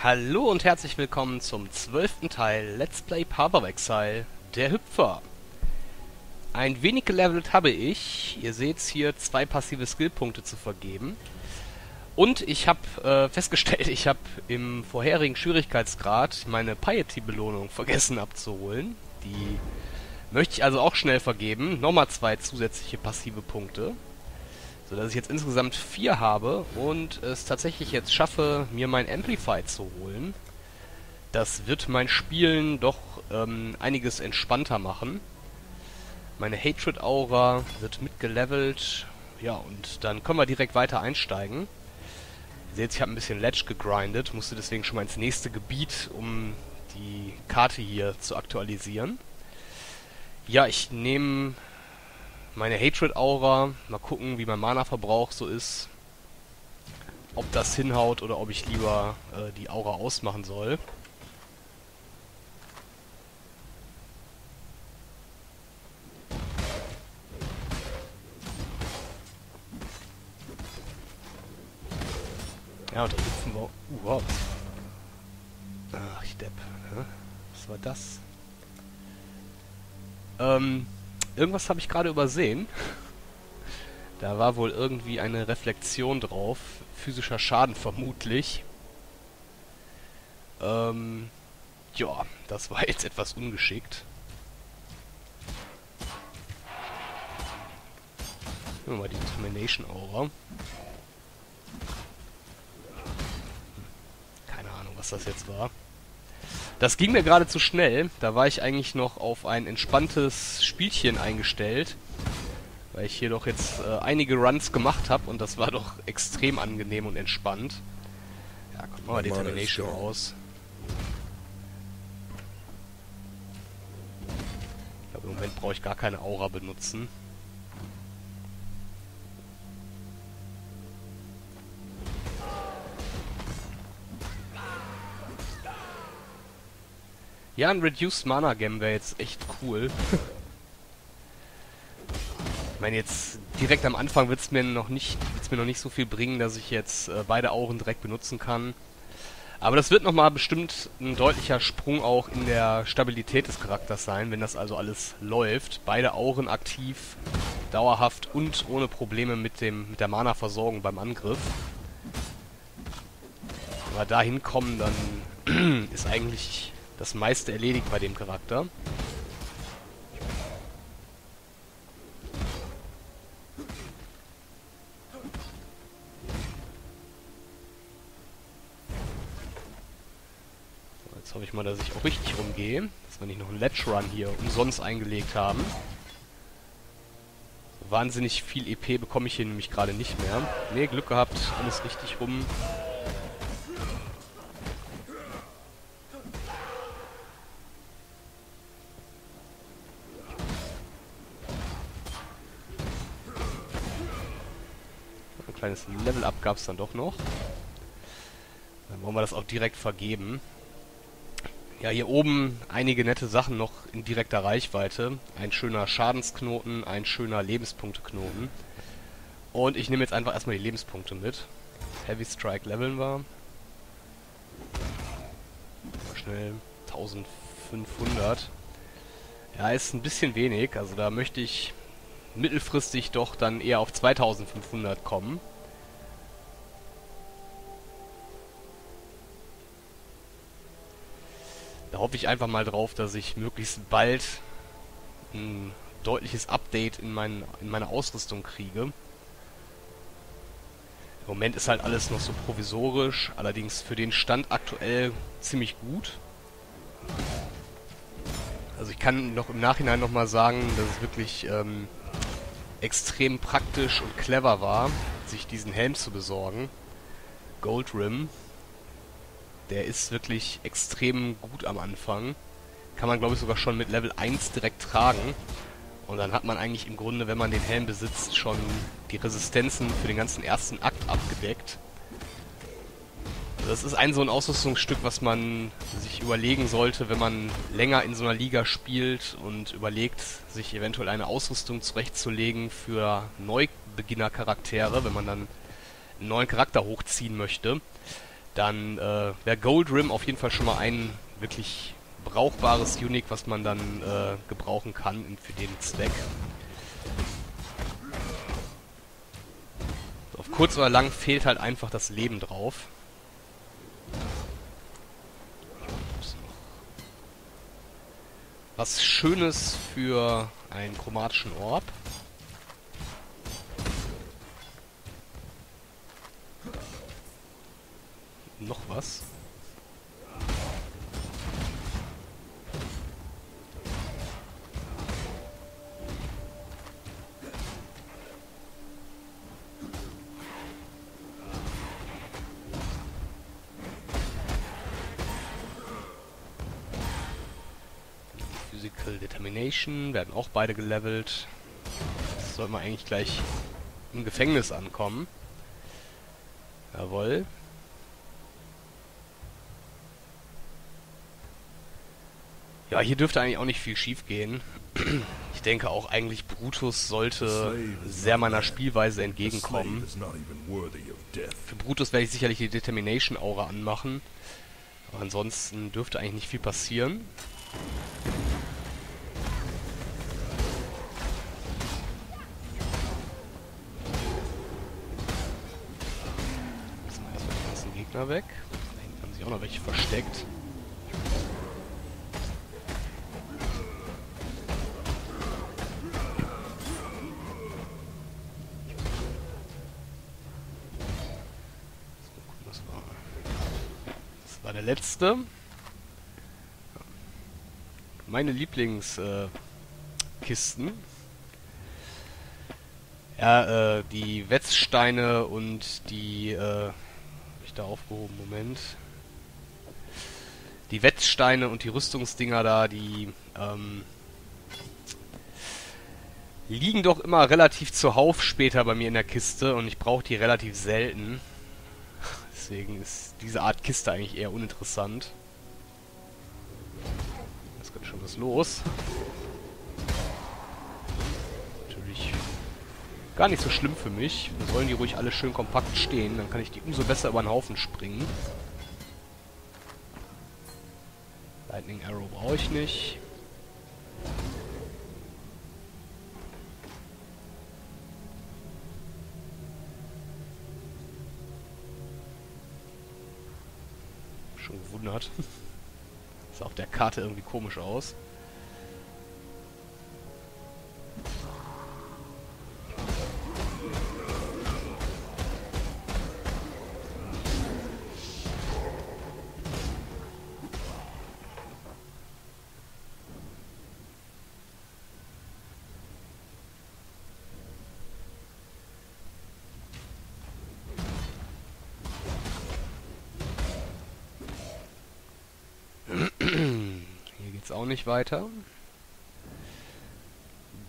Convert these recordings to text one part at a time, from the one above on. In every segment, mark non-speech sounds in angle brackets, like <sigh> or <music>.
Hallo und herzlich willkommen zum zwölften Teil Let's Play Path of Exile, der Hüpfer. Ein wenig gelevelt habe ich, ihr seht hier zwei passive Skillpunkte zu vergeben. Und ich habe äh, <laughs> festgestellt, ich habe im vorherigen Schwierigkeitsgrad meine Piety-Belohnung vergessen abzuholen. Die möchte ich also auch schnell vergeben. Nochmal zwei zusätzliche passive Punkte so dass ich jetzt insgesamt vier habe und es tatsächlich jetzt schaffe, mir mein Amplify zu holen. Das wird mein Spielen doch ähm, einiges entspannter machen. Meine Hatred Aura wird mitgelevelt. Ja, und dann können wir direkt weiter einsteigen. Ihr seht, ich habe ein bisschen Ledge gegrindet, musste deswegen schon mal ins nächste Gebiet, um die Karte hier zu aktualisieren. Ja, ich nehme meine Hatred-Aura. Mal gucken, wie mein Mana-Verbrauch so ist. Ob das hinhaut oder ob ich lieber äh, die Aura ausmachen soll. Ja, und dann hüpfen wir... Uh, wow. Ach, ich Depp. Was war das? Ähm... Irgendwas habe ich gerade übersehen. Da war wohl irgendwie eine Reflexion drauf. Physischer Schaden vermutlich. Ähm, ja, das war jetzt etwas ungeschickt. Nehmen wir mal die Determination Aura. Keine Ahnung, was das jetzt war. Das ging mir gerade zu schnell. Da war ich eigentlich noch auf ein entspanntes Spielchen eingestellt. Weil ich hier doch jetzt äh, einige Runs gemacht habe und das war doch extrem angenehm und entspannt. Ja, guck mal Determination raus. Ich glaube, im Moment brauche ich gar keine Aura benutzen. Ja, ein Reduced Mana Gem wäre jetzt echt cool. ich meine, jetzt direkt am Anfang wird es mir noch nicht mir noch nicht so viel bringen, dass ich jetzt äh, beide Auren direkt benutzen kann. Aber das wird nochmal bestimmt ein deutlicher Sprung auch in der Stabilität des Charakters sein, wenn das also alles läuft. Beide Auren aktiv, dauerhaft und ohne Probleme mit dem mit der Mana-Versorgung beim Angriff. Wenn wir da hinkommen, dann <clears throat> ist eigentlich das meiste erledigt bei dem Charakter. Jetzt hoffe ich mal, dass ich auch richtig rumgehe. Dass wir nicht noch einen Ledge Run hier umsonst eingelegt haben. So wahnsinnig viel EP bekomme ich hier nämlich gerade nicht mehr. Ne, Glück gehabt, alles richtig rum. Kleines Level-Up gab es dann doch noch. Dann wollen wir das auch direkt vergeben. Ja, hier oben einige nette Sachen noch in direkter Reichweite. Ein schöner Schadensknoten, ein schöner Lebenspunkteknoten. Und ich nehme jetzt einfach erstmal die Lebenspunkte mit. Heavy Strike leveln wir. Mal schnell 1500. Ja, ist ein bisschen wenig. Also da möchte ich mittelfristig doch dann eher auf 2500 kommen. Hoffe ich einfach mal drauf, dass ich möglichst bald ein deutliches Update in, mein, in meine Ausrüstung kriege. Im Moment ist halt alles noch so provisorisch, allerdings für den Stand aktuell ziemlich gut. Also ich kann noch im Nachhinein nochmal sagen, dass es wirklich ähm, extrem praktisch und clever war, sich diesen Helm zu besorgen. Gold Rim. Der ist wirklich extrem gut am Anfang. Kann man glaube ich sogar schon mit Level 1 direkt tragen. Und dann hat man eigentlich im Grunde, wenn man den Helm besitzt, schon die Resistenzen für den ganzen ersten Akt abgedeckt. Das ist ein so ein Ausrüstungsstück, was man sich überlegen sollte, wenn man länger in so einer Liga spielt und überlegt, sich eventuell eine Ausrüstung zurechtzulegen für Neubeginner-Charaktere, wenn man dann einen neuen Charakter hochziehen möchte. Dann äh, wäre Gold Rim auf jeden Fall schon mal ein wirklich brauchbares Unique, was man dann äh, gebrauchen kann für den Zweck. Auf kurz oder lang fehlt halt einfach das Leben drauf. Was Schönes für einen chromatischen Orb. Noch was. Physical Determination werden auch beide gelevelt. Jetzt sollten wir eigentlich gleich im Gefängnis ankommen. Jawohl. Ja, hier dürfte eigentlich auch nicht viel schief gehen. <clears throat> Ich denke auch eigentlich Brutus sollte sehr meiner Spielweise entgegenkommen. Für Brutus werde ich sicherlich die Determination-Aura anmachen. Aber ansonsten dürfte eigentlich nicht viel passieren. Gegner weg. Da hinten haben sich auch noch welche versteckt. Das war, das war der letzte. Meine Lieblingskisten. Äh, ja, äh, die Wetzsteine und die äh, da aufgehoben? Moment. Die Wetzsteine und die Rüstungsdinger da, die ähm, liegen doch immer relativ zuhauf später bei mir in der Kiste und ich brauche die relativ selten. Deswegen ist diese Art Kiste eigentlich eher uninteressant. Jetzt geht schon was los. Gar nicht so schlimm für mich. Dann sollen die ruhig alle schön kompakt stehen. Dann kann ich die umso besser über den Haufen springen. Lightning Arrow brauche ich nicht. Schon gewundert. <laughs> Sah auf der Karte irgendwie komisch aus. Auch nicht weiter.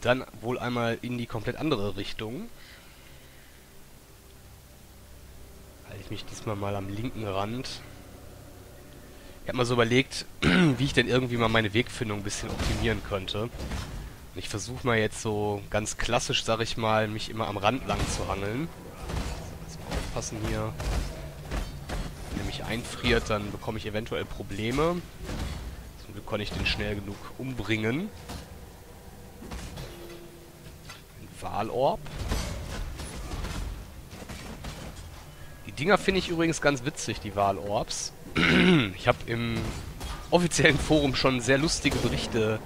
Dann wohl einmal in die komplett andere Richtung. Halte ich mich diesmal mal am linken Rand. Ich habe mal so überlegt, <clears throat> wie ich denn irgendwie mal meine Wegfindung ein bisschen optimieren könnte. Und ich versuche mal jetzt so ganz klassisch, sag ich mal, mich immer am Rand lang zu hangeln. Also aufpassen hier. Wenn er mich einfriert, dann bekomme ich eventuell Probleme. Zum Glück konnte ich den schnell genug umbringen. Ein Wahlorb. Die Dinger finde ich übrigens ganz witzig, die Wahlorbs. <clears throat> ich habe im offiziellen Forum schon sehr lustige Berichte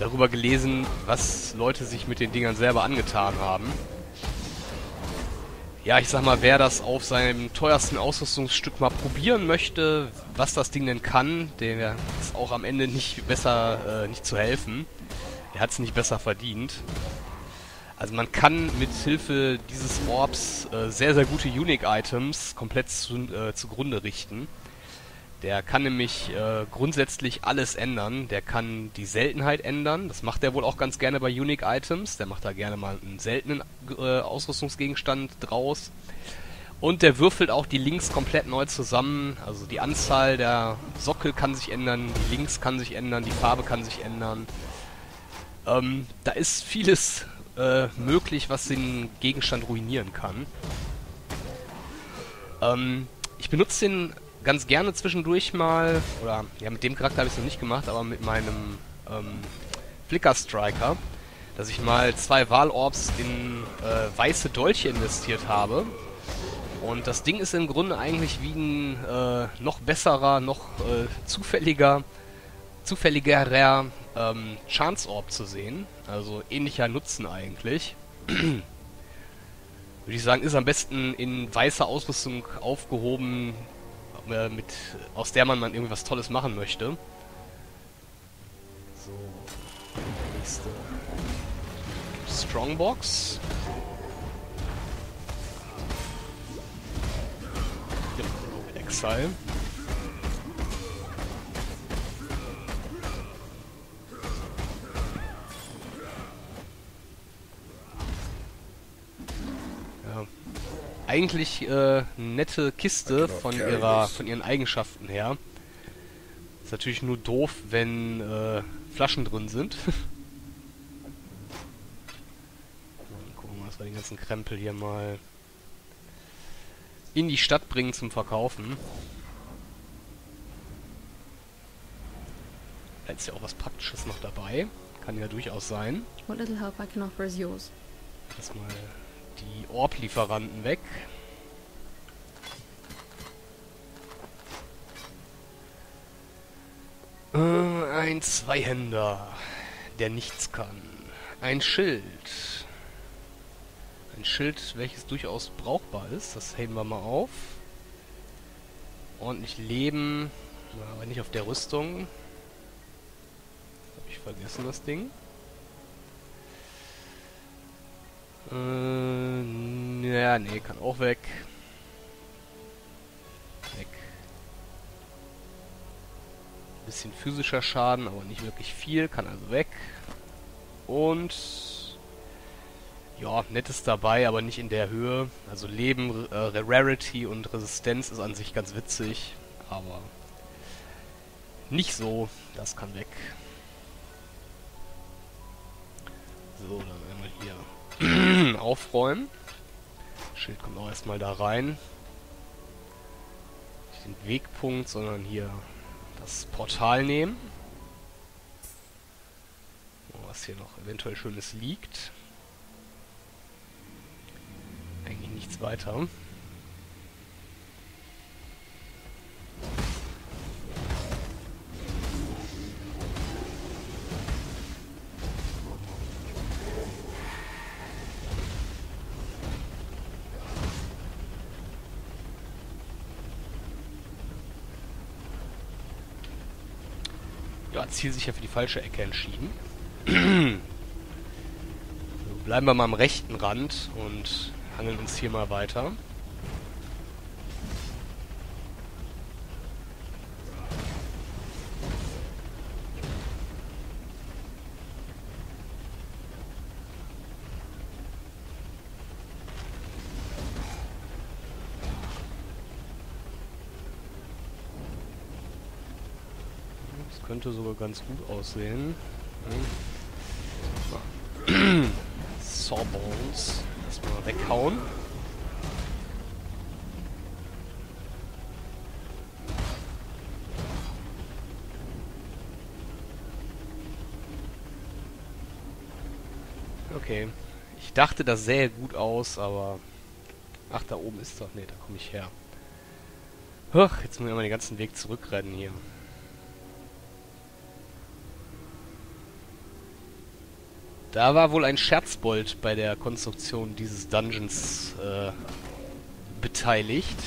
darüber gelesen, was Leute sich mit den Dingern selber angetan haben ja, ich sag mal, wer das auf seinem teuersten Ausrüstungsstück mal probieren möchte, was das Ding denn kann, der ist auch am Ende nicht besser, äh, nicht zu helfen. Er hat es nicht besser verdient. Also man kann mit Hilfe dieses Orbs äh, sehr, sehr gute Unique-Items komplett zu, äh, zugrunde richten. Der kann nämlich äh, grundsätzlich alles ändern. Der kann die Seltenheit ändern. Das macht er wohl auch ganz gerne bei Unique Items. Der macht da gerne mal einen seltenen äh, Ausrüstungsgegenstand draus. Und der würfelt auch die Links komplett neu zusammen. Also die Anzahl der Sockel kann sich ändern, die Links kann sich ändern, die Farbe kann sich ändern. Ähm, da ist vieles äh, möglich, was den Gegenstand ruinieren kann. Ähm, ich benutze den ganz gerne zwischendurch mal, oder ja, mit dem Charakter habe ich es noch nicht gemacht, aber mit meinem ähm, Flicker Striker, dass ich mal zwei Wahlorbs in äh, weiße Dolche investiert habe. Und das Ding ist im Grunde eigentlich wie ein äh, noch besserer, noch äh, zufälliger, zufälligerer ähm, Chance Orb zu sehen. Also ähnlicher Nutzen eigentlich. <clears throat> Würde ich sagen, ist am besten in weißer Ausrüstung aufgehoben, äh, mit, aus der man, man irgendwas Tolles machen möchte. So, nächste Strongbox. Exile. Eigentlich äh, nette Kiste von ihrer, von ihren Eigenschaften her. Ist natürlich nur doof, wenn äh, Flaschen drin sind. <laughs> gucken wir mal, dass wir den ganzen Krempel hier mal in die Stadt bringen zum Verkaufen. Da ist ja auch was Praktisches noch dabei. Kann ja durchaus sein. What little help I can offer is yours. Erstmal die Orb-Lieferanten weg. Äh, ein Zweihänder, der nichts kann. Ein Schild. Ein Schild, welches durchaus brauchbar ist. Das heben wir mal auf. Ordentlich Leben, aber nicht auf der Rüstung. Habe ich vergessen, das Ding. Äh, ja, nee, kann auch weg. Weg. Bisschen physischer Schaden, aber nicht wirklich viel, kann also weg. Und ja, nettes dabei, aber nicht in der Höhe. Also Leben, äh, Rarity und Resistenz ist an sich ganz witzig, aber nicht so. Das kann weg. So, dann einmal hier <clears throat> aufräumen. Schild kommt auch erstmal da rein. Nicht den Wegpunkt, sondern hier das Portal nehmen. Was hier noch eventuell Schönes liegt. Eigentlich nichts weiter. Ja, zielsicher für die falsche Ecke entschieden. <clears throat> bleiben wir mal am rechten Rand und hangeln uns hier mal weiter. Könnte sogar ganz gut aussehen. Hm. <clears throat> Sawbones. Erstmal weghauen. Okay. Ich dachte, das sähe gut aus, aber... Ach, da oben ist doch... Ne, da komme ich her. Huch, jetzt muss ich mal den ganzen Weg zurückrennen hier. Da war wohl ein Scherzbold bei der Konstruktion dieses Dungeons äh, beteiligt.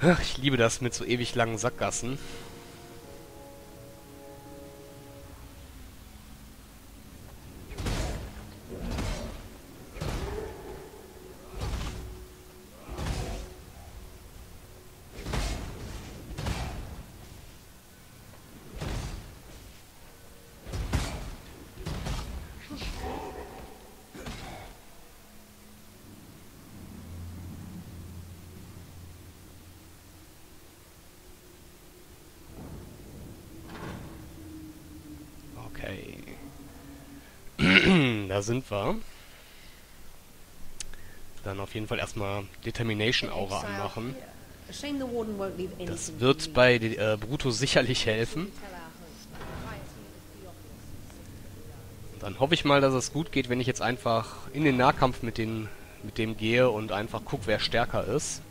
Ach, ich liebe das mit so ewig langen Sackgassen. Da sind wir. dann auf jeden Fall erstmal Determination Aura anmachen. Das wird bei äh, Bruto sicherlich helfen. Dann hoffe ich mal, dass es gut geht, wenn ich jetzt einfach in den Nahkampf mit, den, mit dem gehe und einfach gucke, wer stärker ist.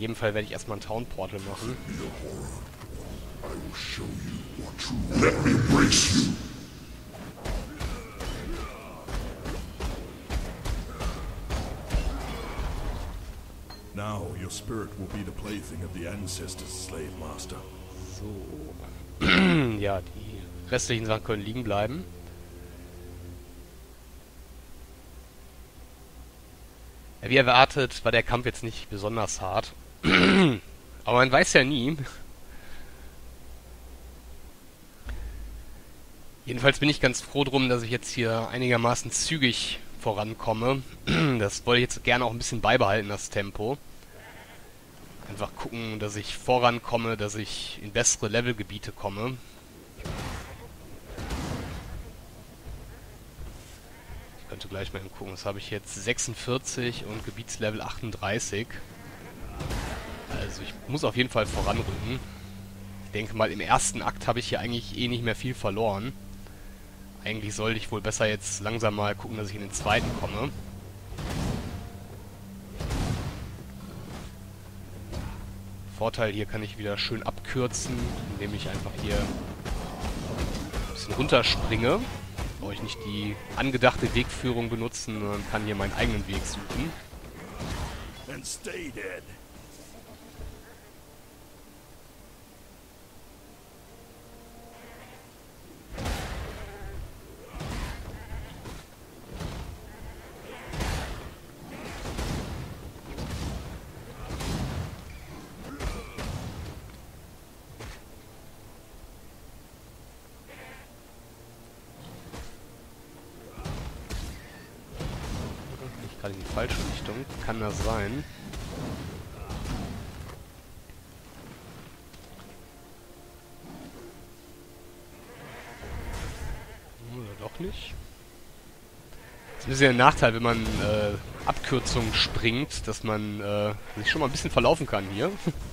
Jedem Fall werde ich erstmal ein Town Portal machen. Now your spirit will be the plaything of the ancestors, slave master. So. <clears throat> ja, die restlichen Sachen können liegen bleiben. Wie erwartet, war der Kampf jetzt nicht besonders hart. Aber man weiß ja nie. Jedenfalls bin ich ganz froh drum, dass ich jetzt hier einigermaßen zügig vorankomme. Das wollte ich jetzt gerne auch ein bisschen beibehalten, das Tempo. Einfach gucken, dass ich vorankomme, dass ich in bessere Levelgebiete komme. Ich könnte gleich mal eben gucken, was habe ich jetzt? 46 und Gebietslevel 38. Also ich muss auf jeden Fall voranrücken. Ich denke mal, im ersten Akt habe ich hier eigentlich eh nicht mehr viel verloren. Eigentlich sollte ich wohl besser jetzt langsam mal gucken, dass ich in den zweiten komme. Vorteil, hier kann ich wieder schön abkürzen, indem ich einfach hier ein bisschen runterspringe. Brauche ich nicht die angedachte Wegführung benutzen, sondern kann hier meinen eigenen Weg suchen. And stay dead. Ich gerade in die falsche Kann das sein? Oder doch nicht? Das ist ein bisschen der Nachteil, wenn man äh, Abkürzungen springt, dass man äh, sich schon mal ein bisschen verlaufen kann hier. <laughs>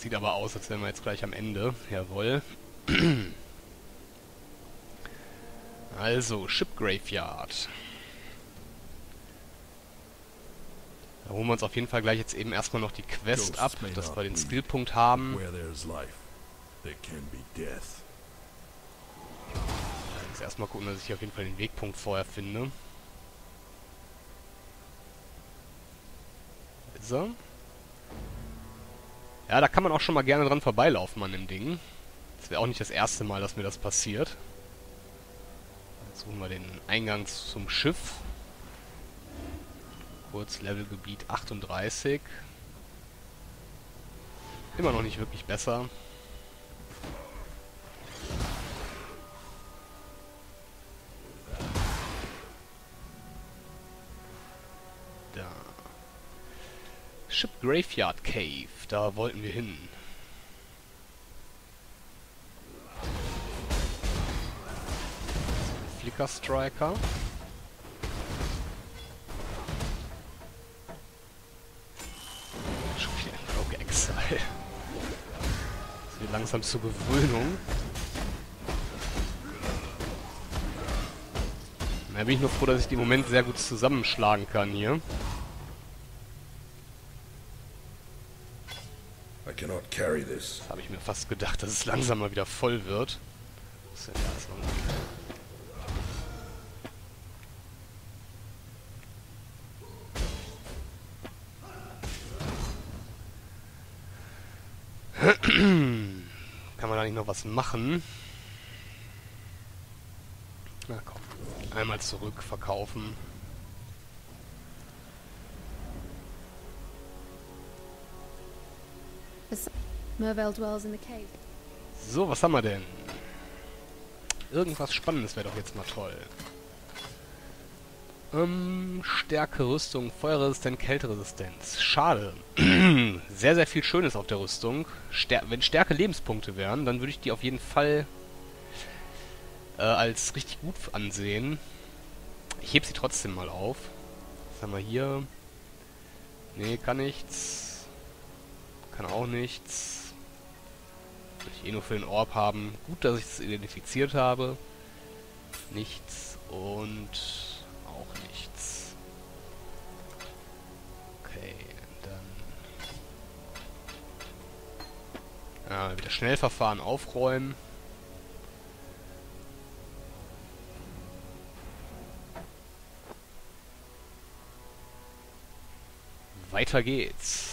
Das sieht aber aus, als wären wir jetzt gleich am Ende. Jawohl. <clears throat> Also, Ship Graveyard. Da holen wir uns auf jeden Fall gleich jetzt eben erstmal noch die Quest ab, dass wir den Skillpunkt haben. Muss erstmal gucken, dass ich auf jeden Fall den Wegpunkt vorher finde. Er? Ja, da kann man auch schon mal gerne dran vorbeilaufen an dem Ding. Das wäre auch nicht das erste Mal, dass mir das passiert. Jetzt suchen wir den Eingang zum Schiff. Kurz Levelgebiet 38. Immer noch nicht wirklich besser. Graveyard Cave, da wollten wir hin. Flicker Striker. Schon wieder ein Rogue Exile. <laughs> Das wird langsam zur Gewöhnung. Da bin ich nur froh, dass ich die im Moment sehr gut zusammenschlagen kann hier. I this. Habe ich mir fast gedacht, dass es langsam mal wieder voll wird. Was ist denn da jetzt noch? Kann man da nicht noch was machen? Na komm. Einmal zurück, verkaufen. Bes- Mervale dwells in the cave. So, was haben wir denn? Irgendwas Spannendes wäre doch jetzt mal toll. Ähm, Stärke, Rüstung, Feuerresistent, Kälteresistenz. Schade. <clears throat> sehr, sehr viel Schönes auf der Rüstung. Stär wenn Stärke Lebenspunkte wären, dann würde ich die auf jeden Fall äh, als richtig gut ansehen. Ich heb sie trotzdem mal auf. Was haben wir hier? Nee, kann nichts. Kann auch nichts. Will ich eh nur für den Orb haben. Gut, dass ich es identifiziert habe. Nichts und auch nichts. Okay, dann... Ja, wieder Schnellverfahren aufräumen. Weiter geht's.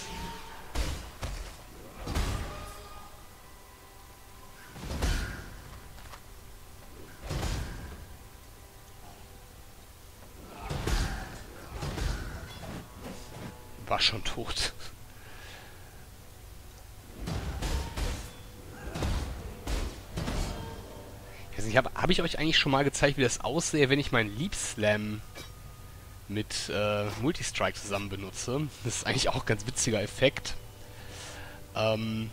Schon tot. Ich weiß nicht, habe hab ich euch eigentlich schon mal gezeigt, wie das aussähe, wenn ich meinen Leap Slam mit äh, Multistrike zusammen benutze. Das ist eigentlich auch ein ganz witziger Effekt. Ähm,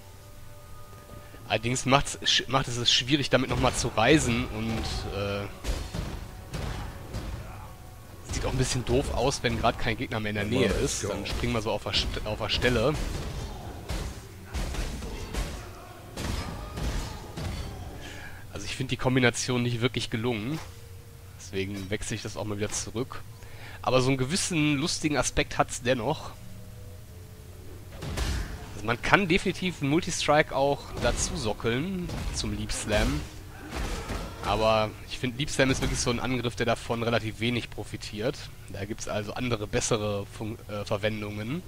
allerdings macht es es schwierig, damit nochmal zu reisen und äh, ein bisschen doof aus, wenn gerade kein Gegner mehr in der Nähe ist. Dann springen wir so auf der, St auf der Stelle. Also ich finde die Kombination nicht wirklich gelungen. Deswegen wechsle ich das auch mal wieder zurück. Aber so einen gewissen lustigen Aspekt hat's dennoch. Also man kann definitiv einen Multistrike auch dazu sockeln zum Leap Slam. Aber ich finde, Leap Slam ist wirklich so ein Angriff, der davon relativ wenig profitiert. Da gibt's also andere, bessere Fun äh, Verwendungen.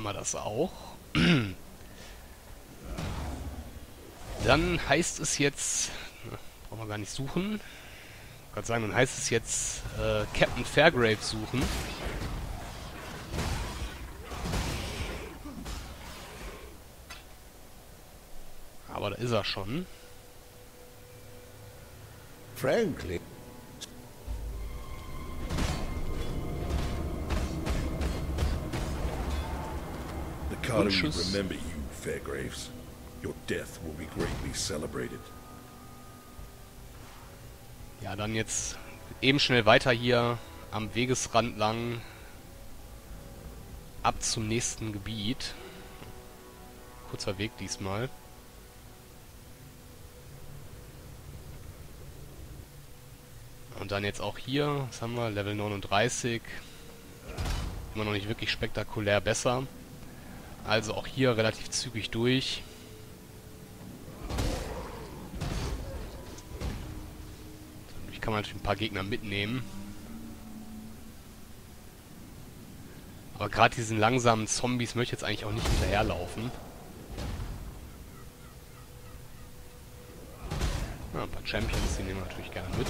haben wir das auch. Dann heißt es jetzt, na, brauchen wir gar nicht suchen. Kann sagen, dann heißt es jetzt äh, Captain Fairgrave suchen. Aber da ist er schon. Frankly, The Lucius. remember you, Fairgraves. Your death will be greatly celebrated. Ja, dann jetzt eben schnell weiter hier am Wegesrand lang. Ab zum nächsten Gebiet. Kurzer Weg diesmal. Und dann jetzt auch hier, was haben wir? Level 39. Immer noch nicht wirklich spektakulär besser. Also auch hier relativ zügig durch. Ich kann man natürlich ein paar Gegner mitnehmen. Aber gerade diesen langsamen Zombies möchte ich jetzt eigentlich auch nicht hinterherlaufen. Ja, ein paar Champions, die nehmen wir natürlich gerne mit.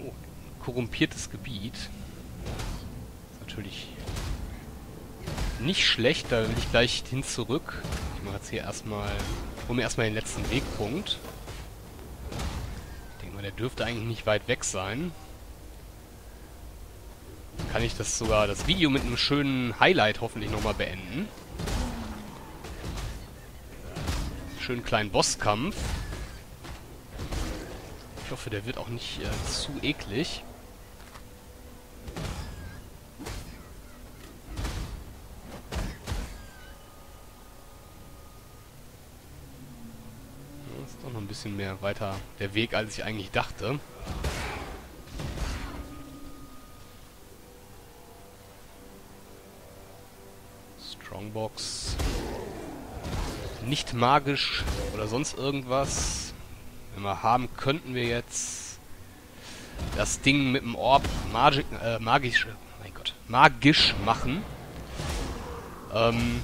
Oh, korrumpiertes Gebiet. Ist natürlich nicht schlecht, da will ich gleich hin zurück. Ich mache jetzt hier erstmal, hole mir erstmal den letzten Wegpunkt. Ich denke mal, der dürfte eigentlich nicht weit weg sein. Dann kann ich das sogar, das Video mit einem schönen Highlight hoffentlich nochmal beenden. Schönen kleinen Bosskampf. Ich hoffe, der wird auch nicht äh, zu eklig. bisschen mehr weiter der Weg, als ich eigentlich dachte. Strongbox. Nicht magisch oder sonst irgendwas. Wenn wir haben, könnten wir jetzt das Ding mit dem Orb magic, äh, magisch, mein Gott, magisch machen. Ähm,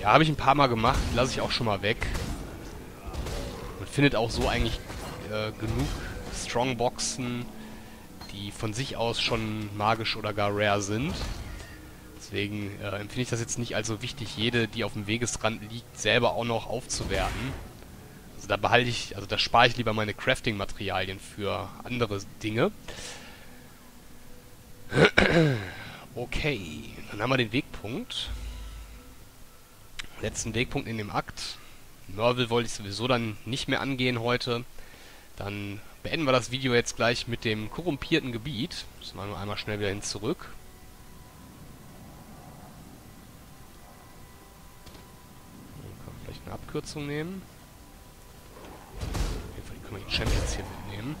ja, habe ich ein paar Mal gemacht. Lasse ich auch schon mal weg. Findet auch so eigentlich äh, genug Strongboxen, die von sich aus schon magisch oder gar rare sind. Deswegen äh, empfinde ich das jetzt nicht als so wichtig, jede, die auf dem Wegesrand liegt, selber auch noch aufzuwerten. Also da behalte ich, also da spare ich lieber meine Crafting-Materialien für andere Dinge. <clears throat> Okay, dann haben wir den Wegpunkt. Letzten Wegpunkt in dem Akt. Merville wollte ich sowieso dann nicht mehr angehen heute. Dann beenden wir das Video jetzt gleich mit dem korrumpierten Gebiet. Müssen wir nur einmal schnell wieder hin zurück. Dann können wir vielleicht eine Abkürzung nehmen. Auf jeden Fall können wir die Champions hier mitnehmen.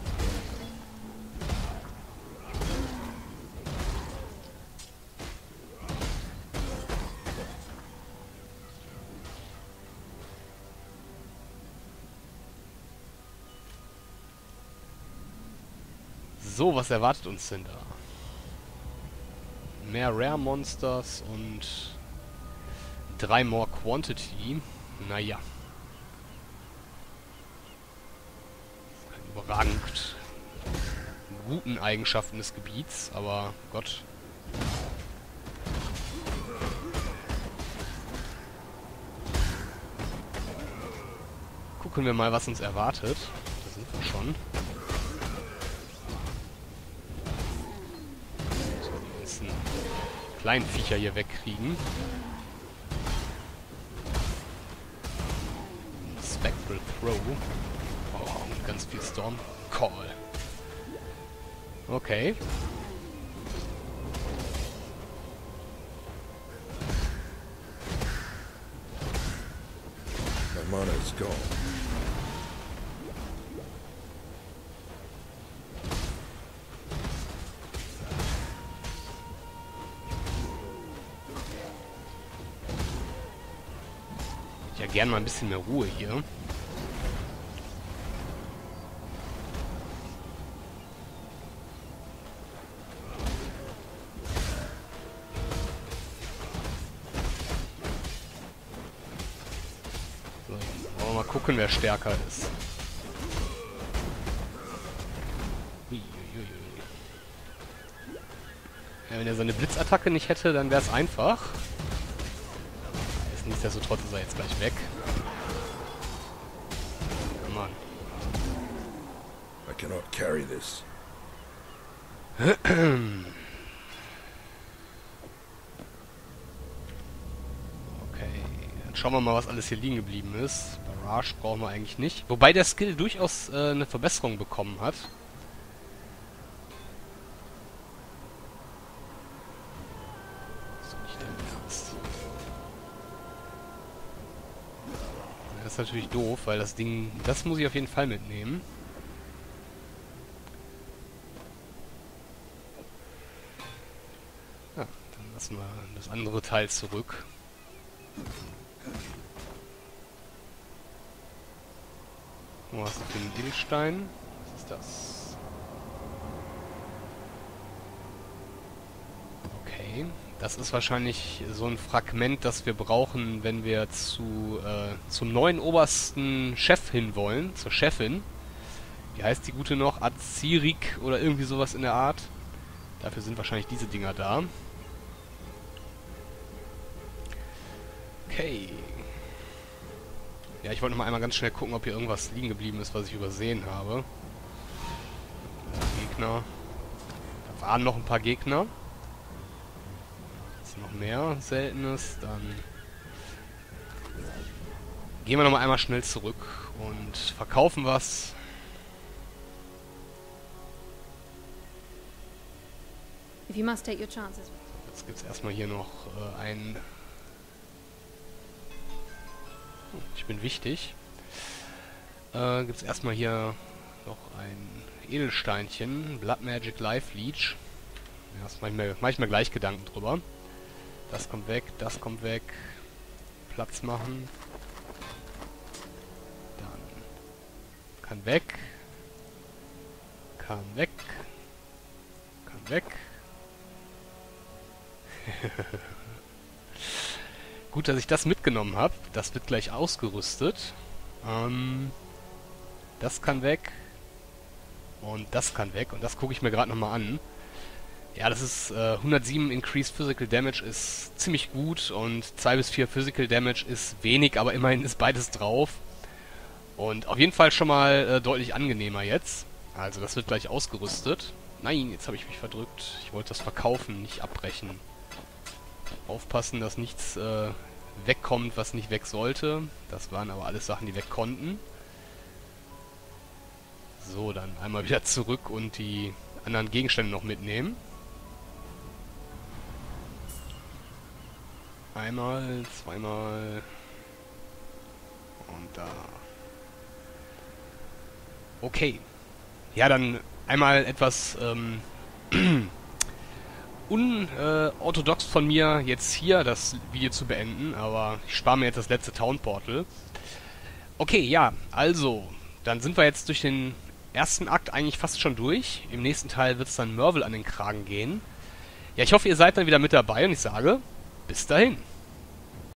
So, was erwartet uns denn da? Mehr Rare Monsters und drei more Quantity. Naja. Überragend guten Eigenschaften des Gebiets, aber Gott. Gucken wir mal, was uns erwartet. Da sind wir schon. Kleinen Viecher hier wegkriegen. Spectral Throw. Oh, und ganz viel Storm Call. Okay. My mono's gone. Gern mal ein bisschen mehr Ruhe hier. So, mal gucken, wer stärker ist. Ja, wenn er seine Blitzattacke nicht hätte, dann wäre es einfach. Nichtsdestotrotz ist er jetzt gleich weg. On. I cannot carry this. <clears throat> Okay, dann schauen wir mal, was alles hier liegen geblieben ist. Barrage brauchen wir eigentlich nicht. Wobei der Skill durchaus äh, eine Verbesserung bekommen hat. Natürlich doof, weil das Ding... Das muss ich auf jeden Fall mitnehmen. Ja, dann lassen wir das andere Teil zurück. Wo hast du für einen Edelstein? Was ist das? Okay. Das ist wahrscheinlich so ein Fragment, das wir brauchen, wenn wir zu äh, zum neuen obersten Chef hin wollen, zur Chefin. Wie heißt die gute noch? Azirik oder irgendwie sowas in der Art. Dafür sind wahrscheinlich diese Dinger da. Okay. Ja, ich wollte noch mal einmal ganz schnell gucken, ob hier irgendwas liegen geblieben ist, was ich übersehen habe. Gegner. Da waren noch ein paar Gegner. Noch mehr Seltenes. Dann gehen wir noch mal einmal schnell zurück und verkaufen was. If you must take your chances. Jetzt gibt es erstmal hier noch äh, ein... Oh, ich bin wichtig. Äh, gibt es erstmal hier noch ein Edelsteinchen. Blood Magic Life Leech. Ja, das mache ich, mir, mach ich mir gleich Gedanken drüber. Das kommt weg, das kommt weg. Platz machen. Dann kann weg. Kann weg. Kann weg. <laughs> Gut, dass ich das mitgenommen habe. Das wird gleich ausgerüstet. Ähm, das kann weg. Und das kann weg. Und das gucke ich mir gerade nochmal an. Ja, das ist äh, 107 Increased Physical Damage ist ziemlich gut und 2 bis 4 Physical Damage ist wenig, aber immerhin ist beides drauf. Und auf jeden Fall schon mal äh, deutlich angenehmer jetzt. Also das wird gleich ausgerüstet. Nein, jetzt habe ich mich verdrückt. Ich wollte das verkaufen, nicht abbrechen. Aufpassen, dass nichts äh, wegkommt, was nicht weg sollte. Das waren aber alles Sachen, die weg konnten. So, dann einmal wieder zurück und die anderen Gegenstände noch mitnehmen. Einmal, zweimal und da. Okay. Ja, dann einmal etwas ähm, <clears throat> unorthodox von mir, jetzt hier das Video zu beenden, aber ich spare mir jetzt das letzte Town Portal. Okay, ja, also, dann sind wir jetzt durch den ersten Akt eigentlich fast schon durch. Im nächsten Teil wird es dann Mervel an den Kragen gehen. Ja, ich hoffe, ihr seid dann wieder mit dabei und ich sage, bis dahin.